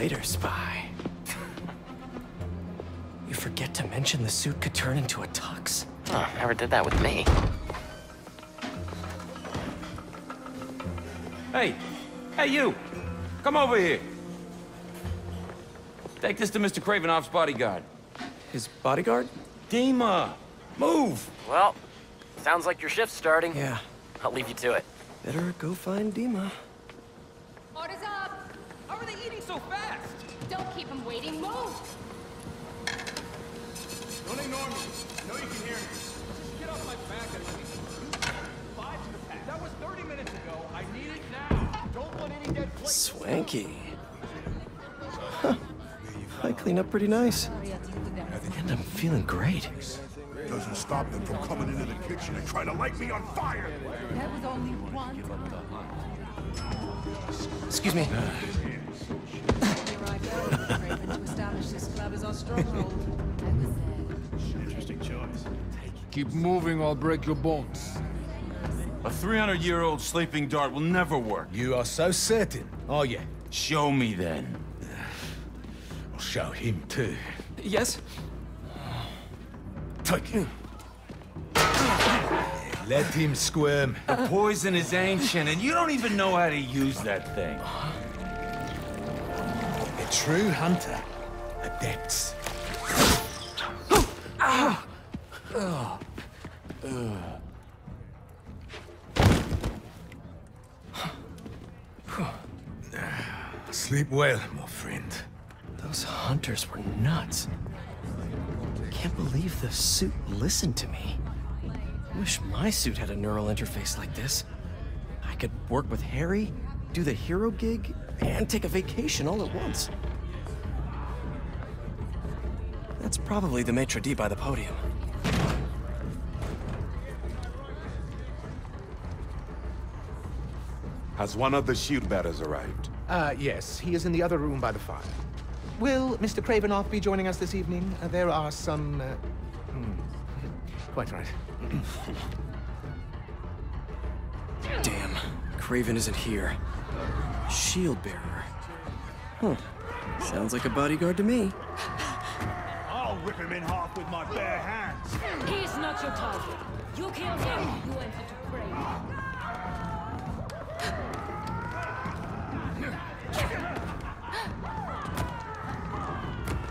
later, spy. You forget to mention the suit could turn into a tux. Oh, never did that with me. Hey, hey you! Come over here. Take this to Mr. Kravinoff's bodyguard. His bodyguard? Dima, move! Well, sounds like your shift's starting. Yeah. I'll leave you to it. Better go find Dima. Orders up! How are they eating so fast? Don't keep them waiting. Move! Don't ignore me. I know you can hear me. Just get off my back and let me... Five to the pack. That was 30 minutes ago. I need it now. Don't want any dead plates. Swanky. Huh. I clean up pretty nice. And I'm feeling great. Doesn't stop them from coming into the kitchen and trying to light me on fire. That was only one Excuse me. This club as our stronghold. I was there. Interesting choice. Keep moving or I'll break your bones. A 300-year-old sleeping dart will never work. You are so certain, are you? Show me then. I'll show him too. Yes? Take him. Let him squirm. The poison is ancient, and you don't even know how to use that thing. A true hunter. Adepts. Sleep well, my friend. Those hunters were nuts. Can't believe the suit listened to me. Wish my suit had a neural interface like this. I could work with Harry, do the hero gig, and take a vacation all at once. That's probably the maitre d' by the podium. Has one of the shield bearers arrived? Uh, yes, he is in the other room by the fire. Will Mr. Kravinoff be joining us this evening? Uh, there are some, uh... hmm, Quite right. Damn, Kraven isn't here. Shield bearer. Huh. Sounds like a bodyguard to me. I'll rip him in half with my bare hands. He's not your target. You killed him. You entered to pray.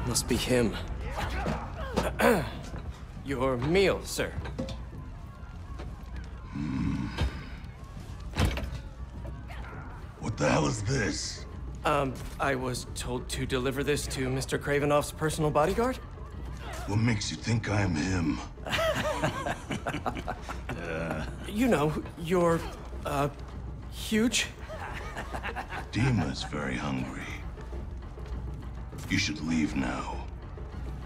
Must be him. Your meal, sir. What the hell is this? Um, I was told to deliver this to Mr. Kravinoff's personal bodyguard? What makes you think I am him? You know, you're, uh, huge? Dima's very hungry. You should leave now.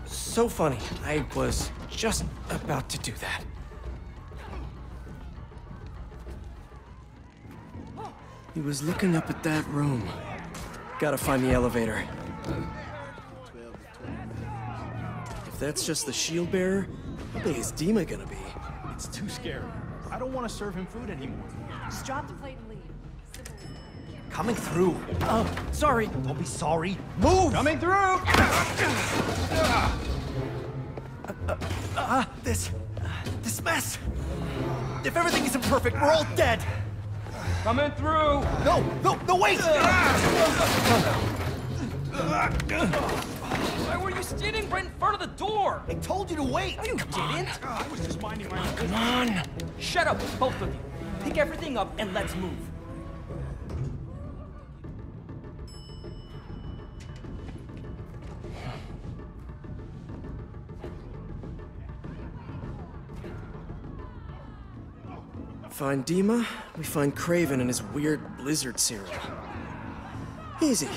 So funny. I was just about to do that. He was looking up at that room. Gotta find the elevator. If that's just the shield bearer, how big is Dima gonna be? It's too scary. I don't want to serve him food anymore. Just drop the plate and leave. Coming through. Oh, sorry. Don't be sorry. Move! Coming through! Uh, uh, uh, this... this mess! If everything isn't perfect, we're all dead! Coming through! No, no, no, wait! Why were you standing right in front of the door? I told you to wait! You didn't? I was just minding my own Come on! Shut up, both of you. Pick everything up and let's move. Find Dima, we find Kraven and his weird blizzard serum. Easy.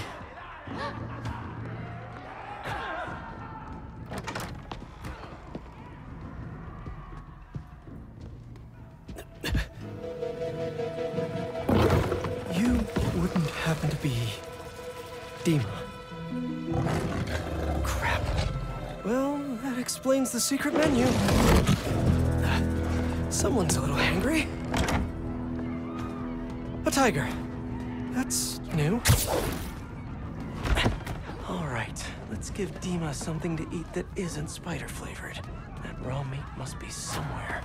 Happen to be Dima. Crap. Well, that explains the secret menu. Someone's a little hangry. A tiger. That's new. All right, let's give Dima something to eat that isn't spider flavored. That raw meat must be somewhere.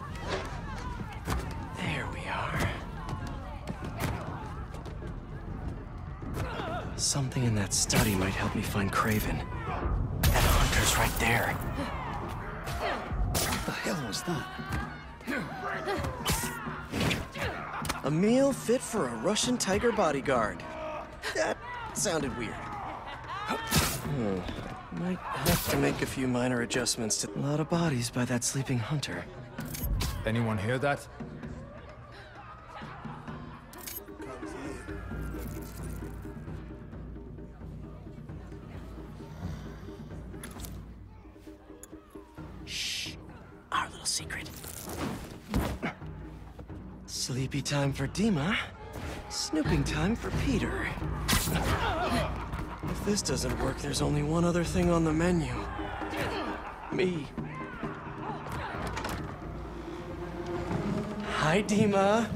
There we are. Something in that study might help me find Kraven. That hunter's right there. What the hell was that? A meal fit for a Russian tiger bodyguard. That sounded weird. Hmm. Might have to make a few minor adjustments to a lot of bodies by that sleeping hunter. Anyone hear that? Little secret. Sleepy time for Dima. Snooping time for Peter. If this doesn't work, there's only one other thing on the menu. Me. Hi, Dima.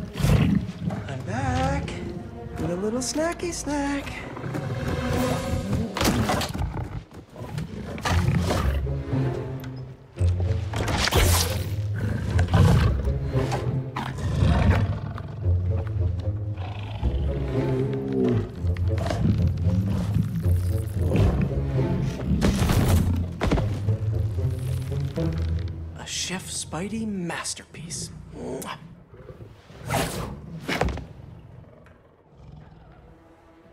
I'm back. With a little snacky snack. Chef Spidey masterpiece.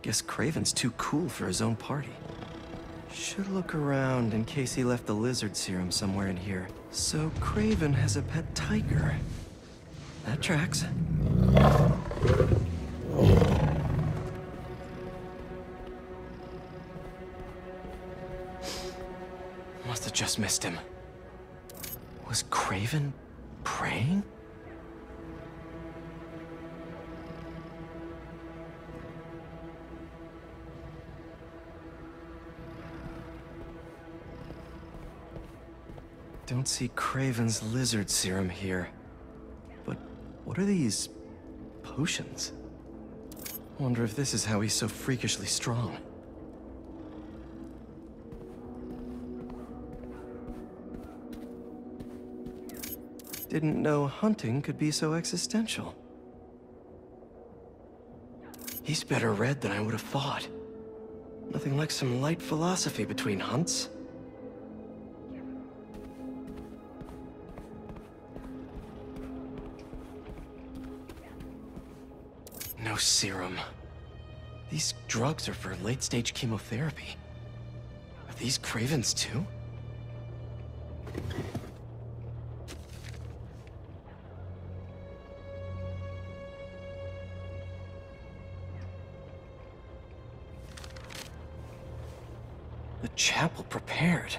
Guess Kraven's too cool for his own party. Should look around in case he left the lizard serum somewhere in here. So Kraven has a pet tiger. That tracks. Must have just missed him. Was Kraven praying? Don't see Kraven's lizard serum here. But what are these potions? Wonder if this is how he's so freakishly strong. Didn't know hunting could be so existential. He's better read than I would have thought. Nothing like some light philosophy between hunts. No serum. These drugs are for late-stage chemotherapy. Are these Kraven's too? Chapel prepared.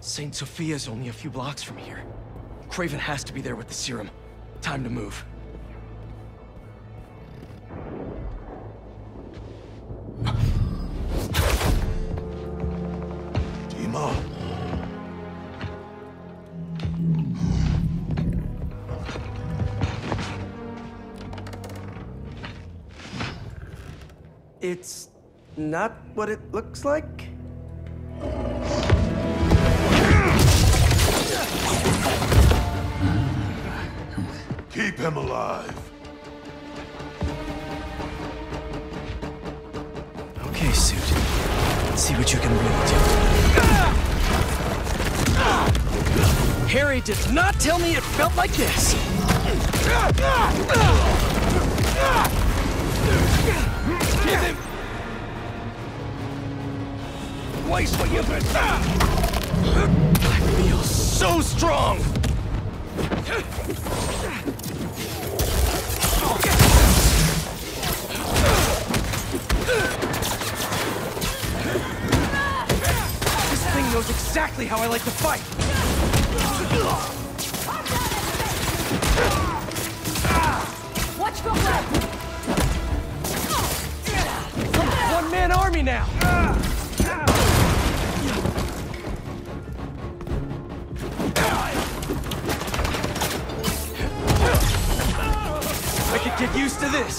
St. Sophia's only a few blocks from here. Kraven has to be there with the serum. Time to move. Dima. It's not what it looks like? Keep him alive. Okay, suit. Let's see what you can really do. Harry did not tell me it felt like this. Give him twice what you've been. I feel so strong. This thing knows exactly how I like to fight. Watch your left! One man army now. Get used to this!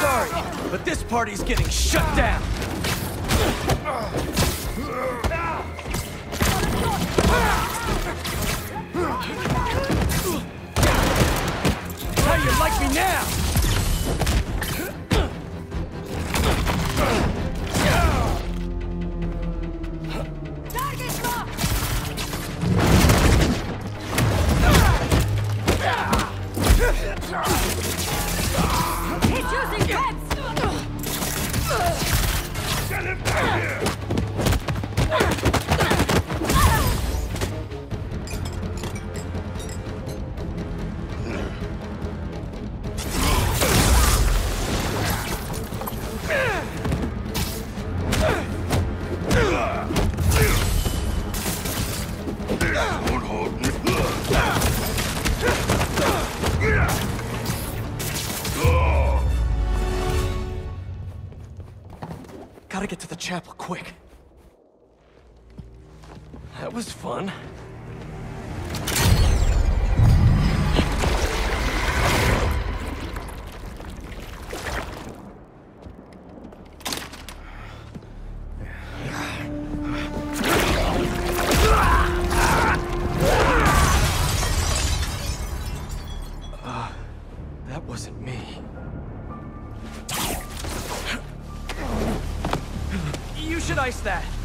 Sorry, but this party's getting shut down! him down here! the chapel quick. That was fun. that?